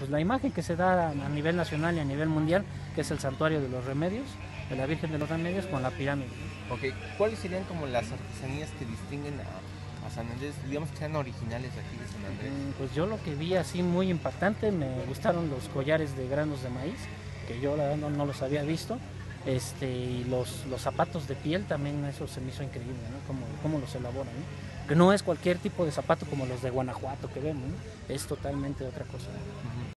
pues, la imagen que se da a nivel nacional y a nivel mundial, que es el santuario de los remedios, de la Virgen de los Remedios con la pirámide. Ok, ¿cuáles serían como las artesanías que distinguen a, a San Andrés, digamos que sean originales aquí de San Andrés? Mm, Pues yo lo que vi así muy impactante, me gustaron los collares de granos de maíz, que yo la verdad no, no los había visto. Este, y los, los zapatos de piel también, eso se me hizo increíble, ¿no? Cómo, cómo los elaboran, ¿no? No es cualquier tipo de zapato como los de Guanajuato que vemos. Es totalmente otra cosa.